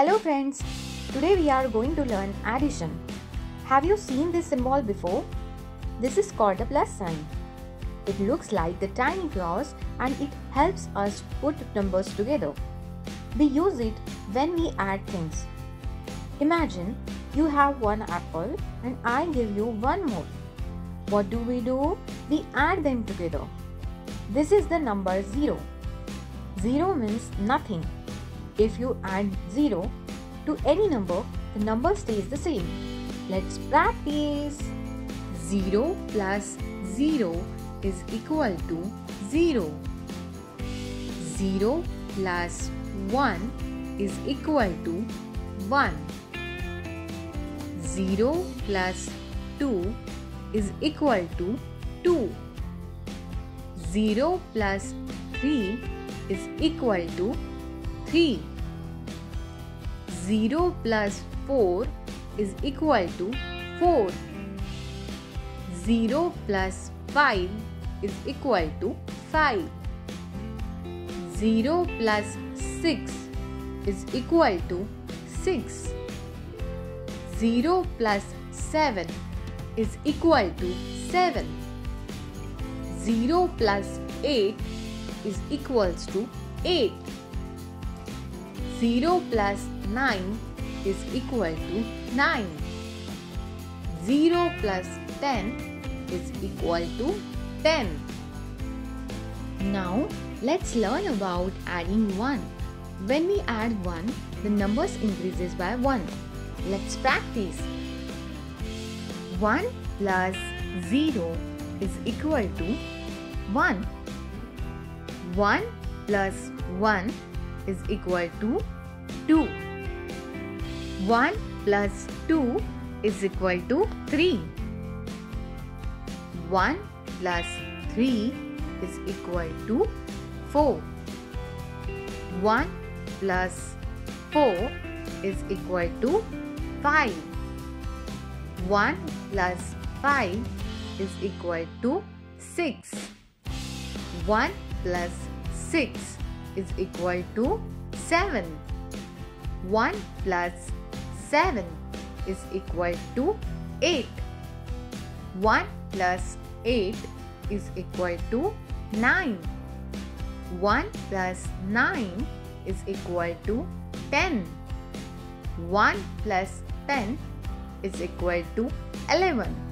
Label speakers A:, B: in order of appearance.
A: Hello friends, today we are going to learn addition. Have you seen this symbol before? This is called a plus sign. It looks like the tiny cross and it helps us put numbers together. We use it when we add things. Imagine you have one apple and I give you one more. What do we do? We add them together. This is the number 0. 0 means nothing. If you add 0 to any number, the number stays the same. Let's practice. 0 plus 0 is equal to 0. 0 plus 1 is equal to 1. 0 plus 2 is equal to 2. 0 plus 3 is equal to 3. 0 plus 4 is equal to 4. 0 plus 5 is equal to 5. 0 plus 6 is equal to 6. 0 plus 7 is equal to 7. 0 plus 8 is equals to 8. 0 plus 9 is equal to 9. 0 plus 10 is equal to 10. Now let's learn about adding 1. When we add 1, the numbers increases by 1. Let's practice. 1 plus 0 is equal to 1. 1 plus 1 is equal to 2. 1 plus 2 is equal to 3. 1 plus 3 is equal to 4. 1 plus 4 is equal to 5. 1 plus 5 is equal to 6. 1 plus 6 is equal to 7. 1 plus 7 is equal to 8. 1 plus 8 is equal to 9. 1 plus 9 is equal to 10. 1 plus 10 is equal to 11.